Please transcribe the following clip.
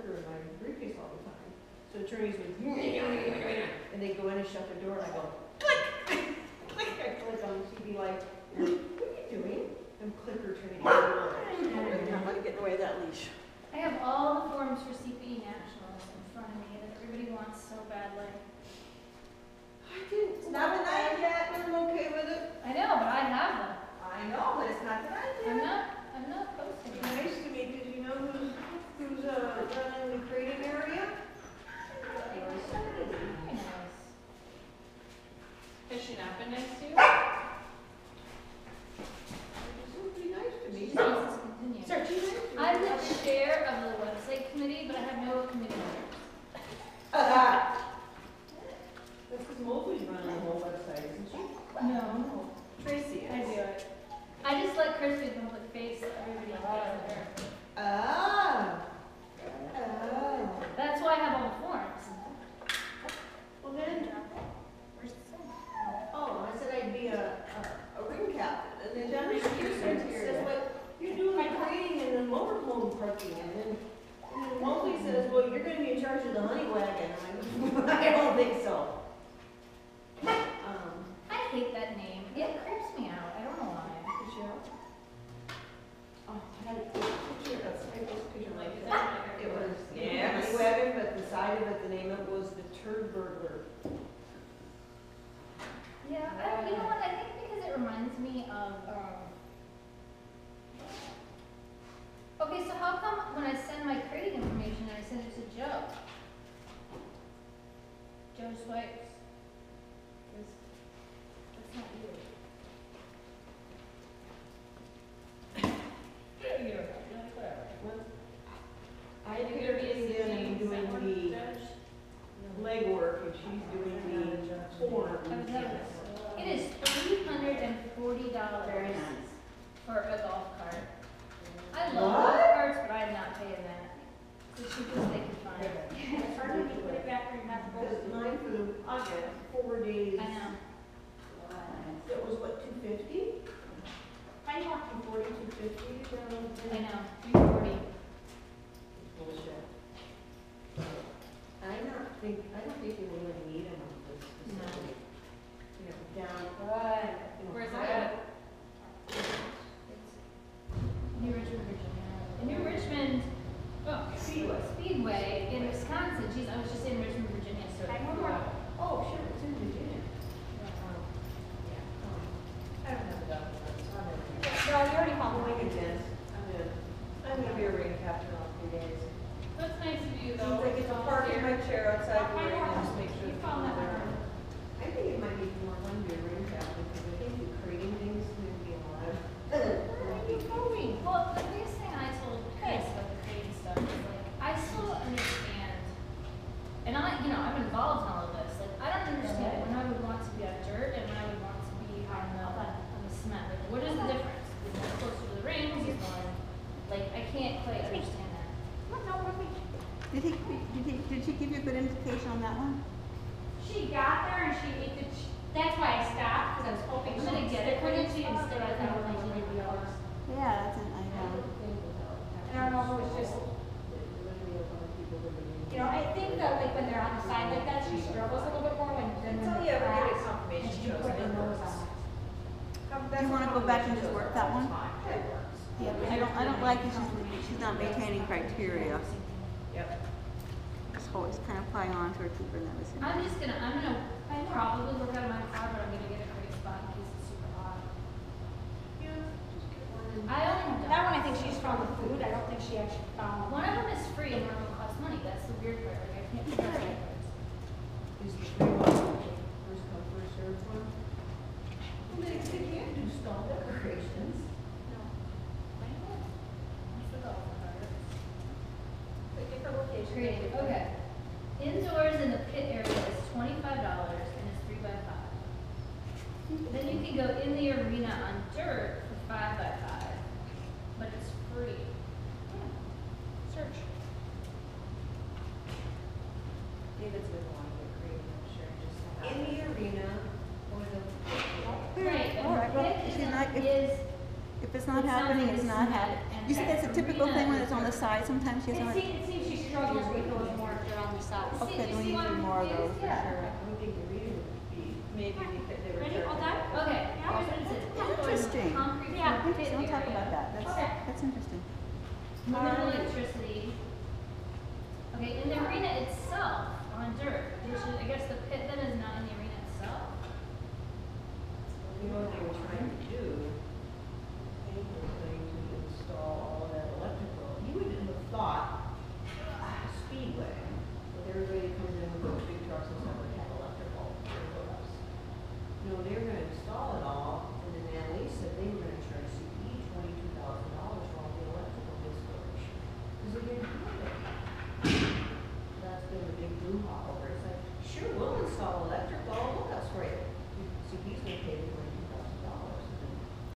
quarter in my briefcase all the time. So attorneys would, and they'd go in and shut the door, and I go, click, click, click, click on, the TV. like, what are you doing? I'm clicker turning I'm going to get in the way of that leash. I have all the forms for CPE nationals in front of me that everybody wants so badly. I didn't, it's not denied yet, but I'm okay with it. I know, but I have them. I know, but it's not denied yet. I'm not Has she not been nice to you? Would be nice to me. just needs to continue. Sir, do you like- I'm the chair of the website committee, but I have no committee members. Ah. That's because Mobley's running the whole website, isn't she? No. Tracy I do it. I just let Chris be the public face, so everybody knows her. Ah. Oh. That's why I have all the forms. Well then, Where's the sign? oh, I said I'd be a, a, a ring captain, and then John Reese says, what, you're doing the grading and the and then, and says, well, you're gonna be in charge of the honey wagon. I'm like, I don't think so. Um, I hate that name. It creeps me out. I don't know why. Michelle? Oh, I had a picture, that's my first picture, Like, like, is that like a- it was, yeah, Yes. honey wagon, but the side of it, the name of it was the turd burglar. Yeah, I, you know what? I think because it reminds me of, um. Okay, so how come when I send my credit information, I send it to Joe? Joe Swipes. 'Cause That's not you. There you go. You're like, whatever. Well, I do Could it be a everything in and doing the Judge? legwork, and she's doing the forms. I was never- It is three hundred and forty dollars. Very nice. For a golf cart. I love What? golf carts, but I'm not paying that. It's the cheapest they can find. It's hard to put it back where you're not supposed Because to. mine for the, August, four days. I know. It was what, two fifty? I talked to forty. Two fifty, I know, three forty. Bullshit. I not think, I don't think we really need them on this facility. You know, down, Right. you know, Where's high- that? New Richmond, Virginia. In New Richmond, oh, Speedway. Speedway in Wisconsin, geez, I was just in Richmond, Virginia, so. I know where- Oh, sure, it's in Virginia. Um, I don't have a document, so in. No, you already I'm called going again. I'm in. I'm gonna be a ring captain all three days. That's nice of you, Seems though. like it's a park in my chair outside the ring and just make sure. You it's found that there. one. I think it might be more fun to be a ring captain, because I think the crating things can be a lot of. Where are you going? Well, the biggest thing I told Chris about the crating stuff is like, I still don't understand, and I, you know, I'm involved in all of this, like, I don't understand when I would want to be on dirt and when I would want to be on the, on the cement, like, what is the difference? Is one closer to the rings, is one, like, I can't quite understand that. What, no, what, wait. Did he, did he, did she give you a good indication on that one? She got there and she, it could, that's why I stopped, because I was hoping I'm she gonna would get it, with couldn't it. she, instead of that having one like like yours. Yeah, that's an, I know. And I don't know if it was just, you know, I think that like when they're on the side like that, she struggles a little bit more when, than when Until they're you ever get a confirmation she shows put her nose on it. Do you wanna go back and just work that one? It works. Yeah, I don't, I don't like it. she's, she's not maintaining criteria. Yep. It's always kind of playing on to her, keep her nervous. I'm just gonna, I'm gonna I probably work out of my car, but I'm gonna get a great spot in case it's super hot. Yeah, just get one I only That one, I think she's found the food, I don't think she actually found. one. Of them is free and one of them costs money, that's the weird part, like, I can't figure out the difference. Is the free one, first come, first served one? Well, they, they can't do stall decorations. But different locations. Creative, okay. Indoors in the pit area is twenty-five dollars and it's three by five. Then you can go in the arena on dirt for five by five, but it's free. Hmm. Search. David's gonna want to get creative, I'm sure, just to have. In the arena, or the. Right, All right, well, if pit she's not- if- is, If it's not It sounds happening, it's it's not happening. You see, that's a typical thing when it's on the side, sometimes she It doesn't. seems, it seems she struggles with those more if they're on the side. Okay, then we need why to do I'm more of those confused? for sure. I would think the arena would be, maybe because they were. Ready, all done? Okay, Yeah. here's what it says. Indoors in the Interesting. concrete Yeah. pit Interesting, we'll talk about that. That's, Okay. that's interesting. Limited electricity. Okay, in the arena itself, on dirt,